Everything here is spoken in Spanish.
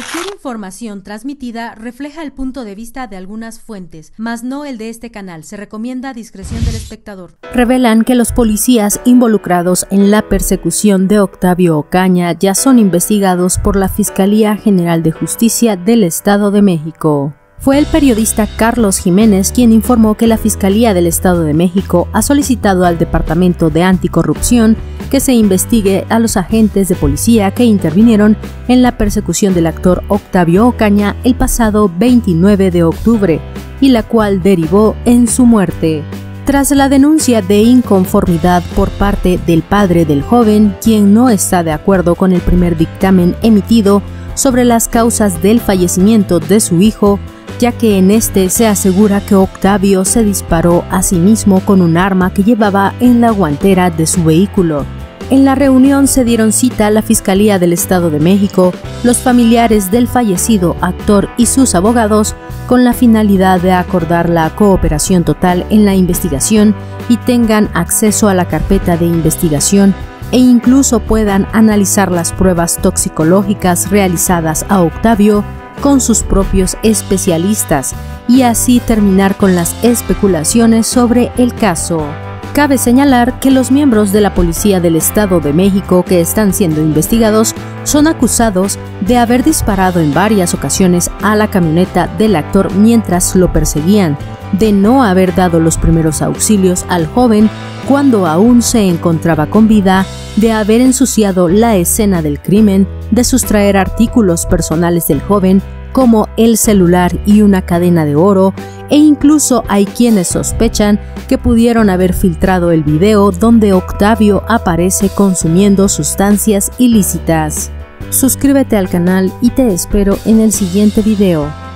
Cualquier información transmitida refleja el punto de vista de algunas fuentes, mas no el de este canal. Se recomienda discreción del espectador. Revelan que los policías involucrados en la persecución de Octavio Ocaña ya son investigados por la Fiscalía General de Justicia del Estado de México. Fue el periodista Carlos Jiménez quien informó que la Fiscalía del Estado de México ha solicitado al Departamento de Anticorrupción que se investigue a los agentes de policía que intervinieron en la persecución del actor Octavio Ocaña el pasado 29 de octubre y la cual derivó en su muerte. Tras la denuncia de inconformidad por parte del padre del joven, quien no está de acuerdo con el primer dictamen emitido sobre las causas del fallecimiento de su hijo, ya que en este se asegura que Octavio se disparó a sí mismo con un arma que llevaba en la guantera de su vehículo. En la reunión se dieron cita a la Fiscalía del Estado de México, los familiares del fallecido actor y sus abogados con la finalidad de acordar la cooperación total en la investigación y tengan acceso a la carpeta de investigación e incluso puedan analizar las pruebas toxicológicas realizadas a Octavio con sus propios especialistas y así terminar con las especulaciones sobre el caso. Cabe señalar que los miembros de la Policía del Estado de México que están siendo investigados son acusados de haber disparado en varias ocasiones a la camioneta del actor mientras lo perseguían, de no haber dado los primeros auxilios al joven cuando aún se encontraba con vida, de haber ensuciado la escena del crimen, de sustraer artículos personales del joven como el celular y una cadena de oro, e incluso hay quienes sospechan que pudieron haber filtrado el video donde Octavio aparece consumiendo sustancias ilícitas. Suscríbete al canal y te espero en el siguiente video.